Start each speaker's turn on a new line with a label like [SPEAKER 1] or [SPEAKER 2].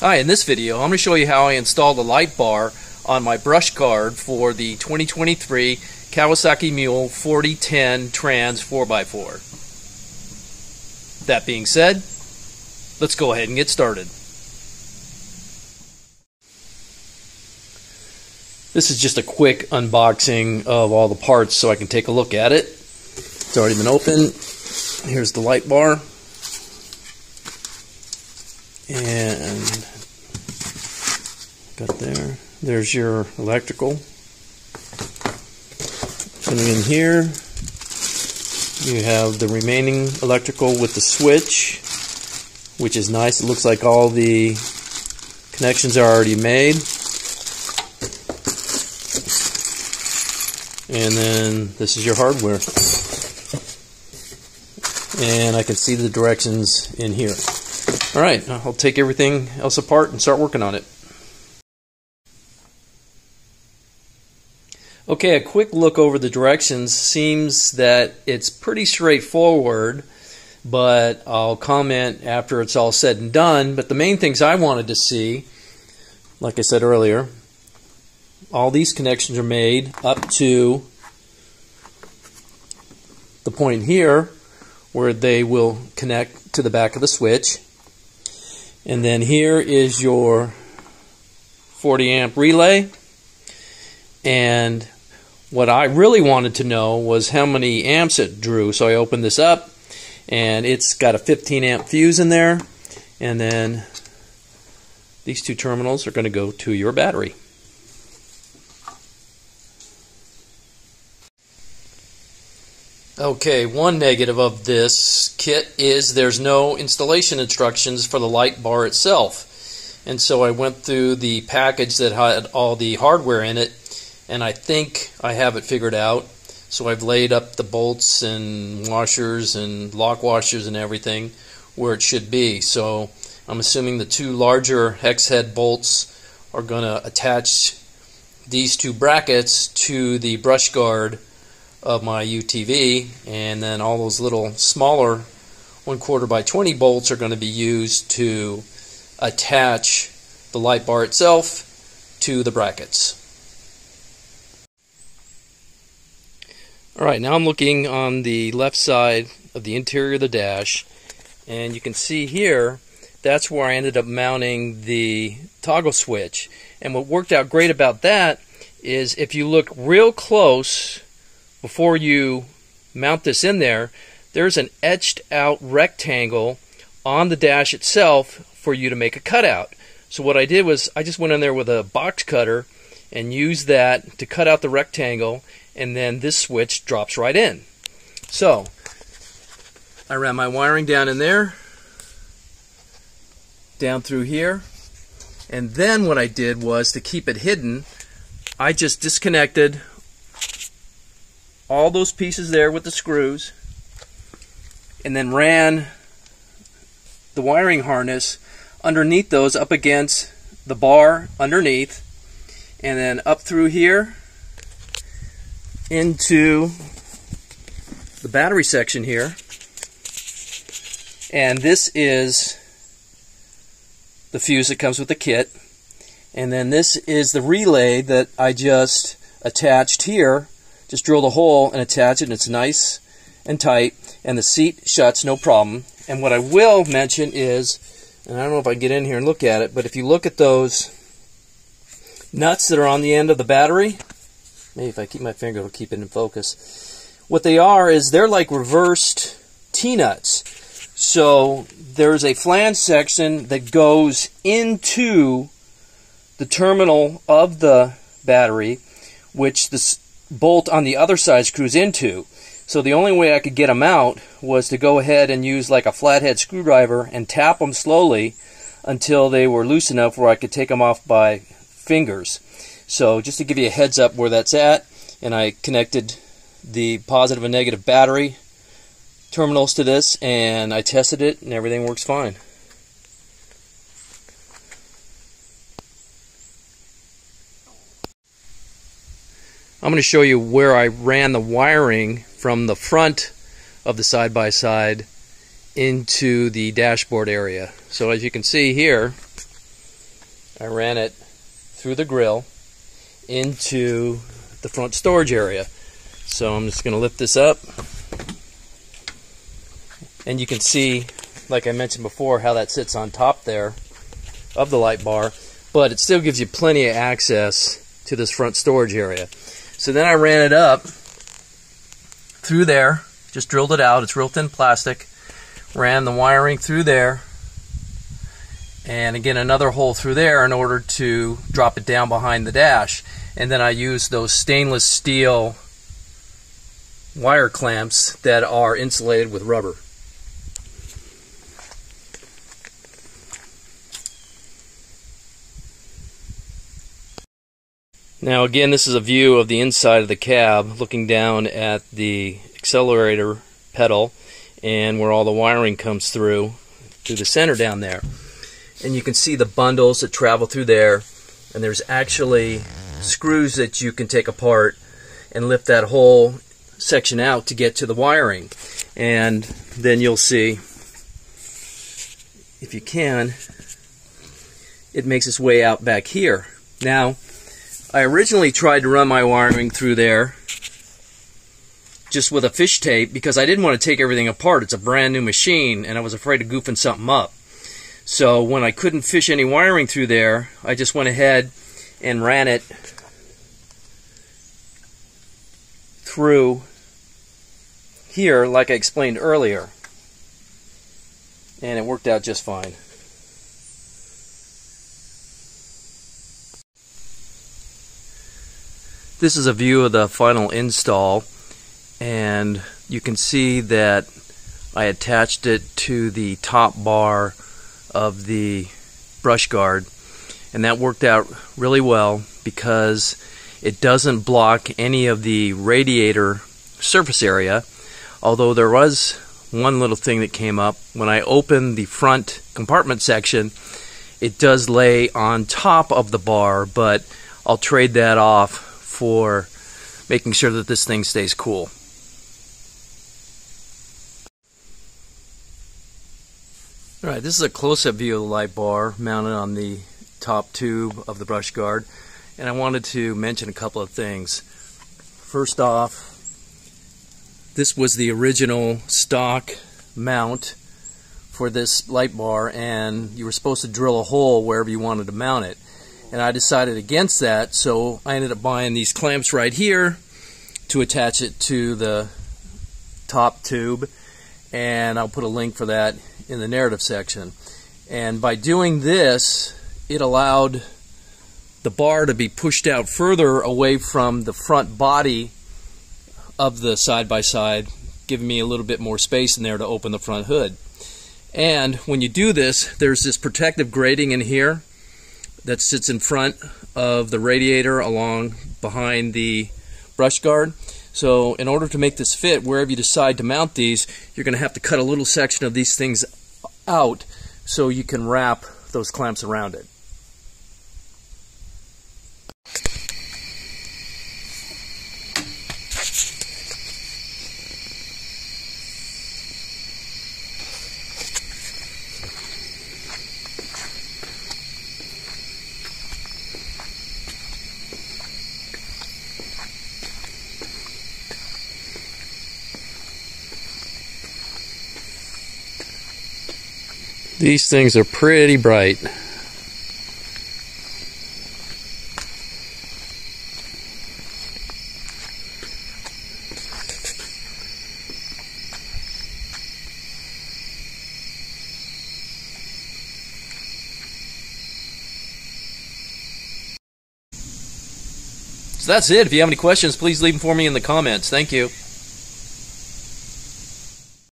[SPEAKER 1] Hi, in this video I'm going to show you how I installed a light bar on my brush guard for the 2023 Kawasaki Mule 4010 Trans 4x4. That being said, let's go ahead and get started. This is just a quick unboxing of all the parts so I can take a look at it. It's already been open. Here's the light bar. Got there. There's your electrical. Coming in here, you have the remaining electrical with the switch, which is nice. It looks like all the connections are already made. And then this is your hardware. And I can see the directions in here. All right, I'll take everything else apart and start working on it. Okay, a quick look over the directions seems that it's pretty straightforward, but I'll comment after it's all said and done. But the main things I wanted to see, like I said earlier, all these connections are made up to the point here where they will connect to the back of the switch. And then here is your 40 amp relay. And what I really wanted to know was how many amps it drew. So I opened this up and it's got a 15 amp fuse in there. And then these two terminals are going to go to your battery. Okay, one negative of this kit is there's no installation instructions for the light bar itself. And so I went through the package that had all the hardware in it, and I think I have it figured out. So I've laid up the bolts and washers and lock washers and everything where it should be. So I'm assuming the two larger hex head bolts are going to attach these two brackets to the brush guard of my UTV and then all those little smaller one quarter by 20 bolts are going to be used to attach the light bar itself to the brackets. Alright, now I'm looking on the left side of the interior of the dash and you can see here that's where I ended up mounting the toggle switch and what worked out great about that is if you look real close before you mount this in there, there's an etched out rectangle on the dash itself for you to make a cutout. So what I did was I just went in there with a box cutter and used that to cut out the rectangle and then this switch drops right in. So I ran my wiring down in there, down through here, and then what I did was to keep it hidden, I just disconnected all those pieces there with the screws and then ran the wiring harness underneath those up against the bar underneath and then up through here into the battery section here. And this is the fuse that comes with the kit. And then this is the relay that I just attached here. Just drill the hole and attach it, and it's nice and tight, and the seat shuts no problem. And what I will mention is, and I don't know if I can get in here and look at it, but if you look at those nuts that are on the end of the battery, maybe if I keep my finger, it'll keep it in focus. What they are is they're like reversed T-nuts. So there's a flange section that goes into the terminal of the battery, which the bolt on the other side screws into. So the only way I could get them out was to go ahead and use like a flathead screwdriver and tap them slowly until they were loose enough where I could take them off by fingers. So just to give you a heads up where that's at, and I connected the positive and negative battery terminals to this and I tested it and everything works fine. I'm going to show you where I ran the wiring from the front of the side-by-side -side into the dashboard area. So as you can see here, I ran it through the grill into the front storage area. So I'm just going to lift this up. And you can see, like I mentioned before, how that sits on top there of the light bar. But it still gives you plenty of access to this front storage area. So then I ran it up through there, just drilled it out. It's real thin plastic. Ran the wiring through there. And again, another hole through there in order to drop it down behind the dash. And then I use those stainless steel wire clamps that are insulated with rubber. Now again, this is a view of the inside of the cab looking down at the accelerator pedal and where all the wiring comes through through the center down there. And you can see the bundles that travel through there and there's actually screws that you can take apart and lift that whole section out to get to the wiring. And then you'll see if you can it makes its way out back here. Now I originally tried to run my wiring through there just with a fish tape because I didn't want to take everything apart. It's a brand new machine and I was afraid of goofing something up. So when I couldn't fish any wiring through there, I just went ahead and ran it through here like I explained earlier. And it worked out just fine. This is a view of the final install and you can see that I attached it to the top bar of the brush guard and that worked out really well because it doesn't block any of the radiator surface area although there was one little thing that came up when I opened the front compartment section it does lay on top of the bar but I'll trade that off for making sure that this thing stays cool. Alright, this is a close-up view of the light bar mounted on the top tube of the brush guard and I wanted to mention a couple of things. First off, this was the original stock mount for this light bar and you were supposed to drill a hole wherever you wanted to mount it and I decided against that so I ended up buying these clamps right here to attach it to the top tube and I'll put a link for that in the narrative section and by doing this it allowed the bar to be pushed out further away from the front body of the side-by-side -side, giving me a little bit more space in there to open the front hood and when you do this there's this protective grating in here that sits in front of the radiator along behind the brush guard. So in order to make this fit, wherever you decide to mount these, you're going to have to cut a little section of these things out so you can wrap those clamps around it. These things are pretty bright. So that's it. If you have any questions, please leave them for me in the comments. Thank you.